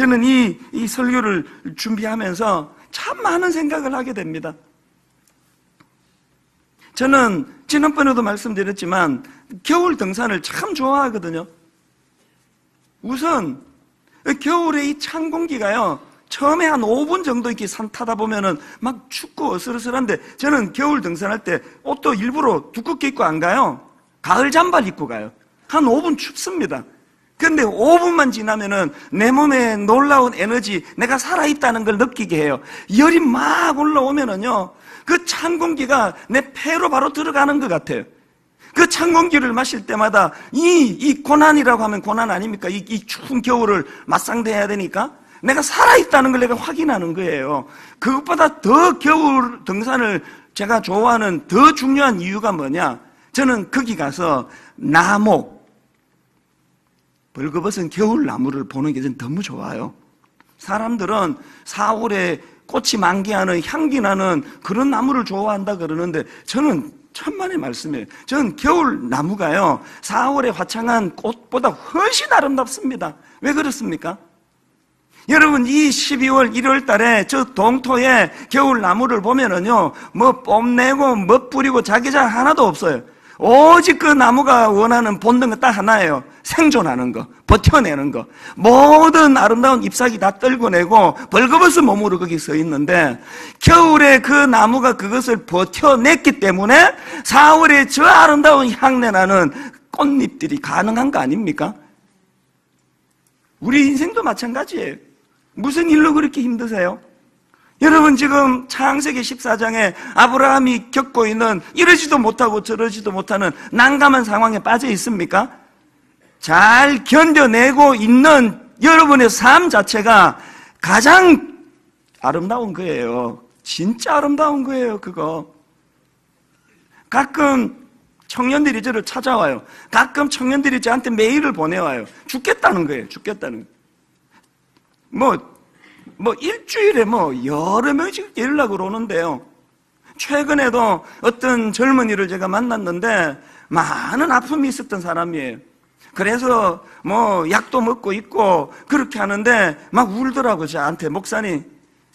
저는 이, 이 설교를 준비하면서 참 많은 생각을 하게 됩니다. 저는 지난번에도 말씀드렸지만 겨울 등산을 참 좋아하거든요. 우선 겨울에 이 찬 공기가요. 처음에 한 5분 정도 이렇게 산 타다 보면은 막 춥고 어슬어슬한데 저는 겨울 등산할 때 옷도 일부러 두껍게 입고 안 가요. 가을 잠바 입고 가요. 한 5분 춥습니다. 근데 5분만 지나면은 내 몸에 놀라운 에너지, 내가 살아있다는 걸 느끼게 해요. 열이 막 올라오면은요, 그 찬 공기가 내 폐로 바로 들어가는 것 같아요. 그 찬 공기를 마실 때마다 이, 이 고난이라고 하면 고난 아닙니까? 이, 이 추운 겨울을 맞상대해야 되니까 내가 살아있다는 걸 내가 확인하는 거예요. 그것보다 더 겨울 등산을 제가 좋아하는 더 중요한 이유가 뭐냐? 저는 거기 가서 나무, 벌거벗은 겨울나무를 보는 게 너무 좋아요. 사람들은 4월에 꽃이 만개하는 향기 나는 그런 나무를 좋아한다 그러는데 저는 천만의 말씀이에요. 저는 겨울 나무가요, 4월에 화창한 꽃보다 훨씬 아름답습니다. 왜 그렇습니까? 여러분, 이 12월 1월 달에 저 동토에 겨울 나무를 보면은요, 뭐 뽐내고, 멋 뿌리고 자기장 하나도 없어요. 오직 그 나무가 원하는 본능은 딱 하나예요. 생존하는 거, 버텨내는 거. 모든 아름다운 잎사귀 다 떨궈내고 벌거벗은 몸으로 거기 서 있는데 겨울에 그 나무가 그것을 버텨냈기 때문에 4월에 저 아름다운 향내 나는 꽃잎들이 가능한 거 아닙니까? 우리 인생도 마찬가지예요. 무슨 일로 그렇게 힘드세요? 여러분 지금 창세기 14장에 아브라함이 겪고 있는 이러지도 못하고 저러지도 못하는 난감한 상황에 빠져 있습니까? 잘 견뎌내고 있는 여러분의 삶 자체가 가장 아름다운 거예요. 진짜 아름다운 거예요, 그거. 가끔 청년들이 저를 찾아와요. 가끔 청년들이 저한테 메일을 보내와요. 죽겠다는 거예요, 죽겠다는. 뭐, 뭐 일주일에 뭐 여러 명씩 연락을 오는데요. 최근에도 어떤 젊은이를 제가 만났는데 많은 아픔이 있었던 사람이에요. 그래서 뭐 약도 먹고 있고 그렇게 하는데 막 울더라고 저한테 목사님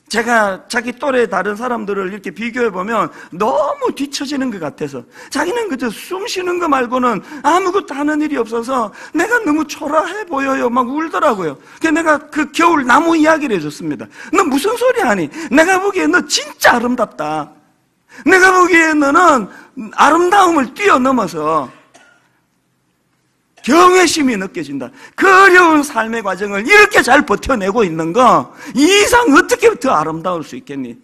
제가 자기 또래 다른 사람들을 이렇게 비교해 보면 너무 뒤처지는 것 같아서 자기는 그저 숨 쉬는 거 말고는 아무것도 하는 일이 없어서 내가 너무 초라해 보여요. 막 울더라고요. 그래서 내가 그 겨울 나무 이야기를 해줬습니다. 너 무슨 소리 하니? 내가 보기에 너 진짜 아름답다. 내가 보기에 너는 아름다움을 뛰어넘어서 경외심이 느껴진다. 그 어려운 삶의 과정을 이렇게 잘 버텨내고 있는 거 이상 어떻게 더 아름다울 수 있겠니?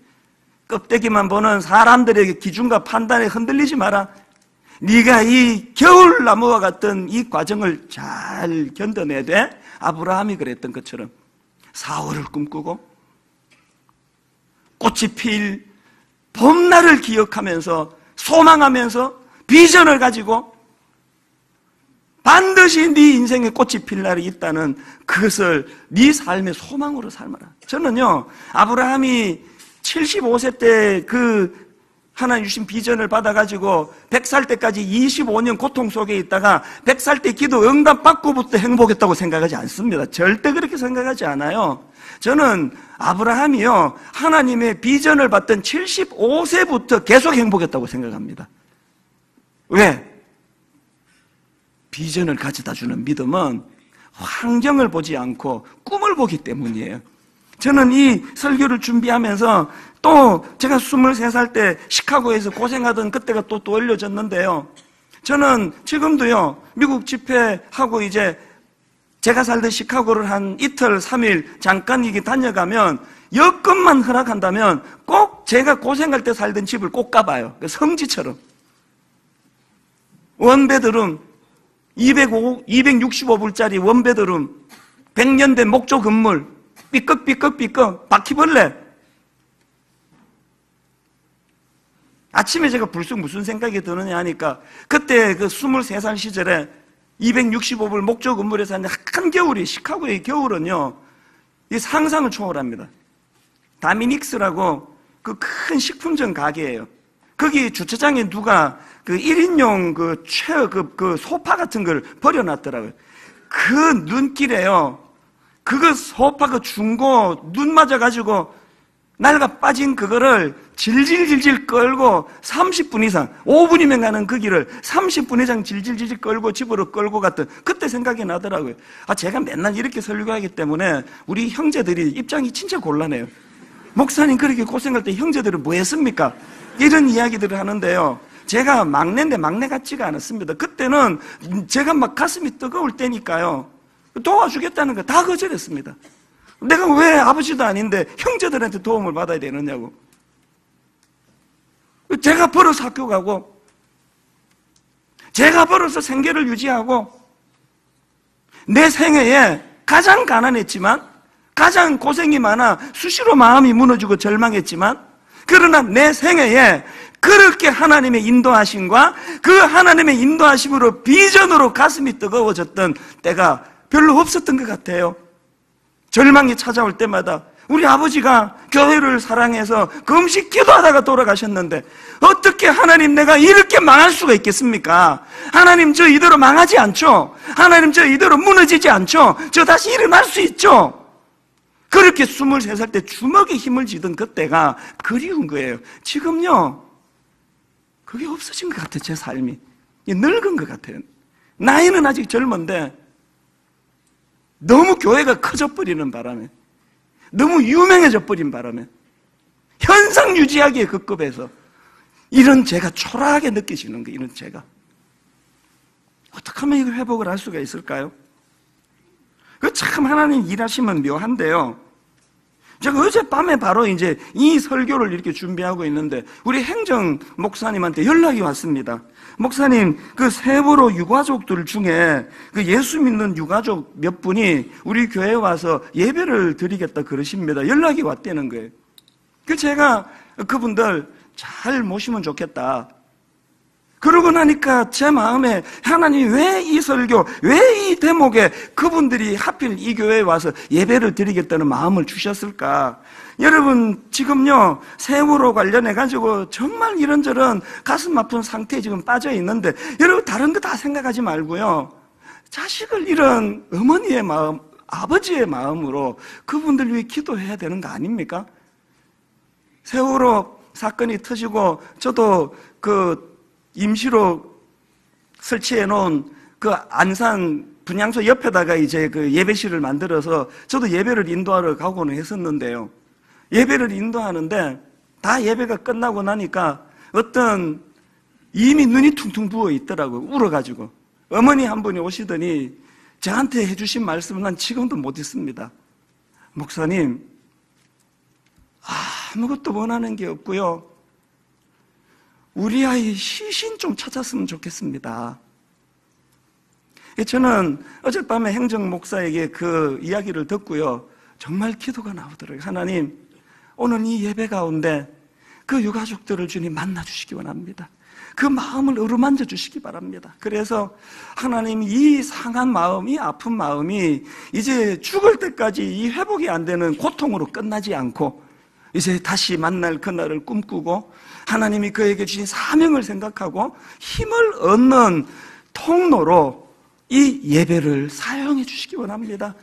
껍데기만 보는 사람들에게 기준과 판단에 흔들리지 마라. 네가 이 겨울나무와 같은 이 과정을 잘 견뎌내야 돼. 아브라함이 그랬던 것처럼 사월을 꿈꾸고 꽃이 필 봄날을 기억하면서 소망하면서 비전을 가지고 반드시 네 인생에 꽃이 필 날이 있다는 그것을 네 삶의 소망으로 삶아라. 저는요, 아브라함이 75세 때 그 하나님 주신 비전을 받아가지고 100살 때까지 25년 고통 속에 있다가 100살 때 기도 응답 받고부터 행복했다고 생각하지 않습니다. 절대 그렇게 생각하지 않아요. 저는 아브라함이요, 하나님의 비전을 받던 75세부터 계속 행복했다고 생각합니다. 왜? 비전을 가져다 주는 믿음은 환경을 보지 않고 꿈을 보기 때문이에요. 저는 이 설교를 준비하면서 또 제가 23살 때 시카고에서 고생하던 그때가 또 떠올려졌는데요. 저는 지금도요, 미국 집회하고 이제 제가 살던 시카고를 한 이틀, 3일 잠깐 이게 다녀가면 여건만 허락한다면 꼭 제가 고생할 때 살던 집을 꼭 가봐요. 그 성지처럼. 원베드룸, 205, 265불짜리 원베드룸, 100년 된 목조 건물, 삐걱삐걱삐걱, 바퀴벌레. 아침에 제가 불쑥 무슨 생각이 드느냐 하니까 그때 그 23살 시절에 265불 목조 건물에서 한 한겨울이 시카고의 겨울은요 이 상상을 초월합니다. 다미닉스라고 그 큰 식품점 가게예요. 거기 주차장에 누가 그 1인용 그 최, 그, 그 소파 같은 걸 버려놨더라고요. 그 눈길에요. 그거 소파 그 중고 눈 맞아가지고 날가 빠진 그거를 질질질질 끌고 30분 이상, 5분이면 가는 그 길을 30분 이상 질질질질 끌고 집으로 끌고 갔던 그때 생각이 나더라고요. 아, 제가 맨날 이렇게 설교하기 때문에 우리 형제들이 입장이 진짜 곤란해요. 목사님 그렇게 고생할 때 형제들은 뭐 했습니까? 이런 이야기들을 하는데요. 제가 막내인데 막내 같지가 않았습니다. 그때는 제가 막 가슴이 뜨거울 때니까요. 도와주겠다는 거 다 거절했습니다. 내가 왜 아버지도 아닌데 형제들한테 도움을 받아야 되느냐고. 제가 벌어서 학교 가고, 제가 벌어서 생계를 유지하고, 내 생애에 가장 가난했지만, 가장 고생이 많아 수시로 마음이 무너지고 절망했지만, 그러나 내 생애에 그렇게 하나님의 인도하심과 그 하나님의 인도하심으로 비전으로 가슴이 뜨거워졌던 때가 별로 없었던 것 같아요. 절망이 찾아올 때마다 우리 아버지가 교회를 사랑해서 금식 기도하다가 돌아가셨는데 어떻게 하나님 내가 이렇게 망할 수가 있겠습니까? 하나님 저 이대로 망하지 않죠? 하나님 저 이대로 무너지지 않죠? 저 다시 일어날 수 있죠? 그렇게 23살 때 주먹에 힘을 쥐던 그때가 그리운 거예요. 지금요, 그게 없어진 것 같아요, 제 삶이. 늙은 것 같아요. 나이는 아직 젊은데 너무 교회가 커져 버리는 바람에 너무 유명해져 버린 바람에 현상 유지하기에 급급해서 이런 죄가 초라하게 느껴지는 거 이런 죄가 어떻게 하면 이걸 회복을 할 수가 있을까요? 그 참 하나님 일하시면 묘한데요. 제가 어젯밤에 바로 이제 이 설교를 이렇게 준비하고 있는데 우리 행정 목사님한테 연락이 왔습니다. 목사님, 그 세월호 유가족들 중에 그 예수 믿는 유가족 몇 분이 우리 교회에 와서 예배를 드리겠다 그러십니다. 연락이 왔다는 거예요. 그 제가 그분들 잘 모시면 좋겠다. 그러고 나니까 제 마음에 하나님 왜 이 설교, 왜 이 대목에 그분들이 하필 이 교회에 와서 예배를 드리겠다는 마음을 주셨을까? 여러분, 지금요, 세월호 관련해 가지고 정말 이런저런 가슴 아픈 상태에 지금 빠져 있는데, 여러분, 다른 거 다 생각하지 말고요. 자식을 잃은 어머니의 마음, 아버지의 마음으로 그분들 위해 기도해야 되는 거 아닙니까? 세월호 사건이 터지고, 저도 그 임시로 설치해 놓은 그 안산 분향소 옆에다가 이제 그 예배실을 만들어서 저도 예배를 인도하러 가고는 했었는데요. 예배를 인도하는데 다 예배가 끝나고 나니까 어떤 이미 눈이 퉁퉁 부어 있더라고요. 울어가지고. 어머니 한 분이 오시더니 저한테 해주신 말씀은 난 지금도 못 잊습니다. 목사님, 아무것도 원하는 게 없고요. 우리 아이 시신 좀 찾았으면 좋겠습니다. 저는 어젯밤에 행정 목사에게 그 이야기를 듣고요. 정말 기도가 나오더라고요. 하나님, 오늘 이 예배 가운데 그 유가족들을 주님 만나 주시기 원합니다. 그 마음을 어루만져 주시기 바랍니다. 그래서 하나님 이 상한 마음, 이 아픈 마음이 이제 죽을 때까지 이 회복이 안 되는 고통으로 끝나지 않고 이제 다시 만날 그날을 꿈꾸고 하나님이 그에게 주신 사명을 생각하고 힘을 얻는 통로로 이 예배를 사용해 주시기 원합니다.